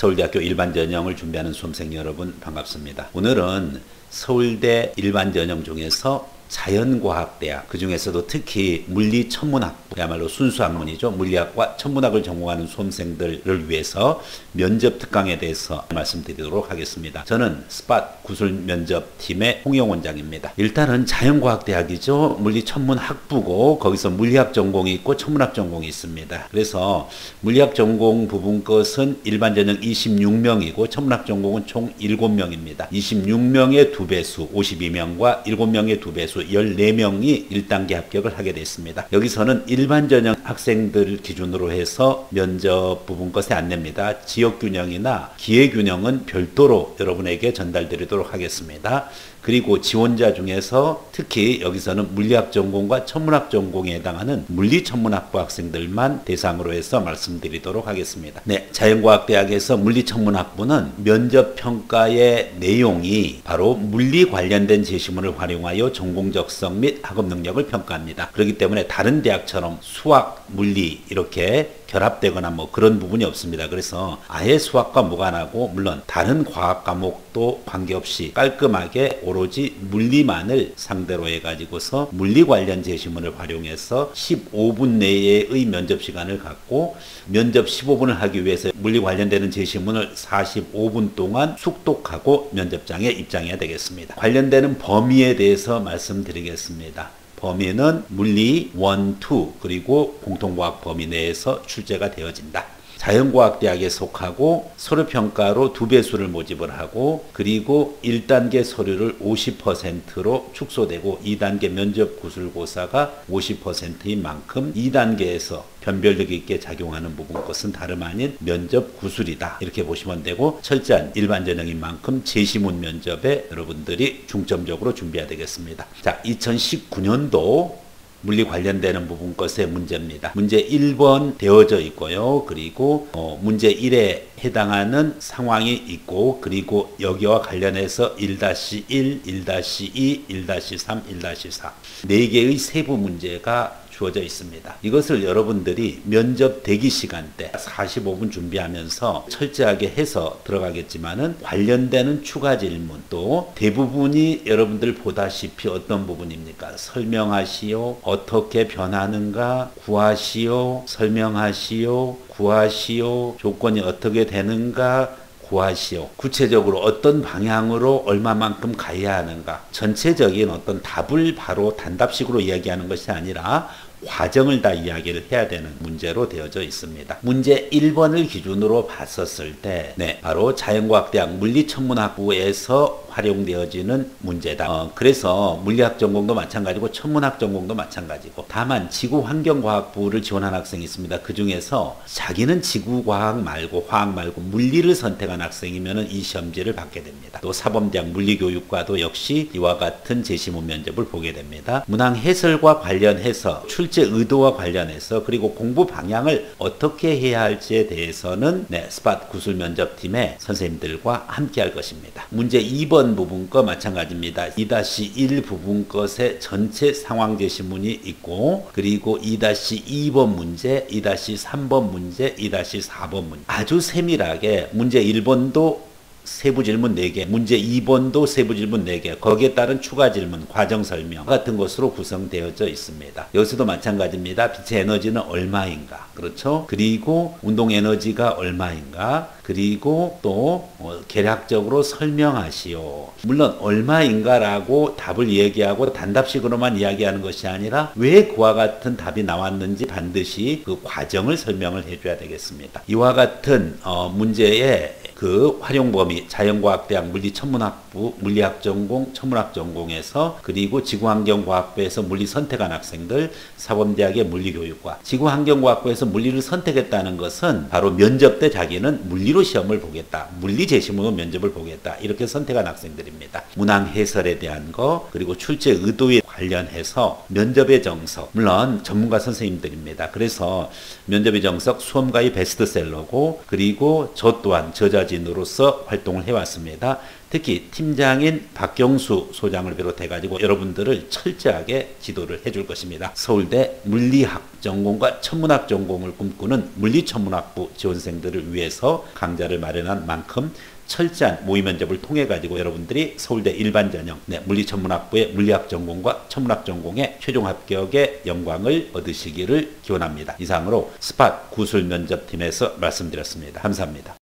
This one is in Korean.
서울대학교 일반 전형을 준비하는 수험생 여러분 반갑습니다. 오늘은 서울대 일반 전형 중에서 자연과학대학 그 중에서도 특히 물리 천문학 그야말로 순수 학문이죠 물리학과 천문학을 전공하는 수험생들을 위해서 면접 특강에 대해서 말씀드리도록 하겠습니다. 저는 스팟 구술 면접팀의 홍영 원장입니다. 일단은 자연과학대학이죠 물리 천문학부고 거기서 물리학 전공이 있고 천문학 전공이 있습니다. 그래서 물리학 전공 부분 것은 일반 전형 26명이고 천문학 전공은 총 7명입니다. 26명의 두 배수 52명과 7명의 두 배수 14명이 1단계 합격을 하게 됐습니다. 여기서는 일반 전형 학생들 기준으로 해서 면접 부분 것에 안 냅니다. 지역 균형이나 기회 균형은 별도로 여러분에게 전달드리도록 하겠습니다. 그리고 지원자 중에서 특히 여기서는 물리학 전공과 천문학 전공에 해당하는 물리천문학부 학생들만 대상으로 해서 말씀드리도록 하겠습니다. 네, 자연과학대학에서 물리천문학부는 면접 평가의 내용이 바로 물리 관련된 제시문을 활용하여 전공 적성 및 학업 능력을 평가합니다. 그렇기 때문에 다른 대학처럼 수학, 물리 이렇게 결합되거나 뭐 그런 부분이 없습니다. 그래서 아예 수학과 무관하고 물론 다른 과학 과목도 관계없이 깔끔하게 오로지 물리만을 상대로 해가지고서 물리 관련 제시문을 활용해서 15분 내의 면접 시간을 갖고 면접 15분을 하기 위해서 물리 관련되는 제시문을 45분 동안 숙독하고 면접장에 입장해야 되겠습니다. 관련되는 범위에 대해서 말씀드리겠습니다. 범위는 물리 1, 2 그리고 공통과학 범위 내에서 출제가 되어진다. 자연과학대학에 속하고 서류평가로 두 배수를 모집을 하고 그리고 1단계 서류를 50%로 축소되고 2단계 면접 구술고사가 50%인 만큼 2단계에서 변별력 있게 작용하는 부분 것은 다름 아닌 면접 구술이다. 이렇게 보시면 되고 철저한 일반 전형인 만큼 제시문 면접에 여러분들이 중점적으로 준비해야 되겠습니다. 자, 2019년도 물리 관련되는 부분 것의 문제입니다. 문제 1번 되어져 있고요. 그리고 어, 문제 1에 해당하는 상황이 있고 그리고 여기와 관련해서 1-1, 1-2, 1-3, 1-4 4개의 세부 문제가 주어져 있습니다. 이것을 여러분들이 면접 대기 시간 때 45분 준비하면서 철저하게 해서 들어가겠지만은 관련되는 추가 질문 또 대부분이 여러분들 보다시피 어떤 부분입니까? 설명하시오. 어떻게 변하는가? 구하시오. 설명하시오. 구하시오. 조건이 어떻게 되는가? 구하시오. 구체적으로 어떤 방향으로 얼마만큼 가야 하는가. 전체적인 어떤 답을 바로 단답식으로 이야기하는 것이 아니라 과정을 다 이야기를 해야 되는 문제로 되어져 있습니다. 문제 1번을 기준으로 봤었을 때, 네, 바로 자연과학대학 물리천문학부에서 활용되어지는 문제다. 어, 그래서 물리학 전공도 마찬가지고 천문학 전공도 마찬가지고 다만 지구환경과학부를 지원한 학생이 있습니다. 그 중에서 자기는 지구과학 말고 화학 말고 물리를 선택한 학생이면 이 시험지를 받게 됩니다. 또 사범대학 물리교육과도 역시 이와 같은 제시문 면접을 보게 됩니다. 문항 해설과 관련해서 출제 의도와 관련해서 그리고 공부 방향을 어떻게 해야 할지에 대해서는 네, 스팟 구술 면접팀의 선생님들과 함께 할 것입니다. 문제 2번 1번 부분 거 마찬가지입니다. 2-1 부분 것의 전체 상황 제시문이 있고 그리고 2-2번 문제, 2-3번 문제, 2-4번 문제 아주 세밀하게 문제 1번도 세부 질문 4개, 문제 2번도 세부 질문 4개, 거기에 따른 추가 질문, 과정 설명 같은 것으로 구성되어져 있습니다. 여기서도 마찬가지입니다. 빛의 에너지는 얼마인가? 그렇죠? 그리고 운동 에너지가 얼마인가? 그리고 또 어, 계략적으로 설명하시오. 물론 얼마인가라고 답을 얘기하고 단답식으로만 이야기하는 것이 아니라 왜 그와 같은 답이 나왔는지 반드시 그 과정을 설명을 해줘야 되겠습니다. 이와 같은 어, 문제에 그 활용 범위 자연과학대학 물리천문학부 물리학 전공 천문학 전공에서 그리고 지구환경과학부에서 물리 선택한 학생들 사범대학의 물리교육과. 지구환경과학부에서 물리를 선택했다는 것은 바로 면접 때 자기는 물리로 시험을 보겠다. 물리 제시문으로 면접을 보겠다. 이렇게 선택한 학생들입니다. 문항 해설에 대한 거 그리고 출제 의도에 관련해서 면접의 정석 물론 전문가 선생님들입니다 그래서 면접의 정석 수험가의 베스트셀러고 그리고 저 또한 저자 저자진으로서 활동을 해왔습니다. 특히 팀장인 박경수 소장을 비롯해 가지고 여러분들을 철저하게 지도를 해줄 것입니다. 서울대 물리학 전공과 천문학 전공을 꿈꾸는 물리천문학부 지원생들을 위해서 강좌를 마련한 만큼 철저한 모의 면접을 통해 가지고 여러분들이 서울대 일반 전형 네, 물리천문학부의 물리학 전공과 천문학 전공의 최종 합격의 영광을 얻으시기를 기원합니다. 이상으로 스팟 구술 면접팀에서 말씀드렸습니다. 감사합니다.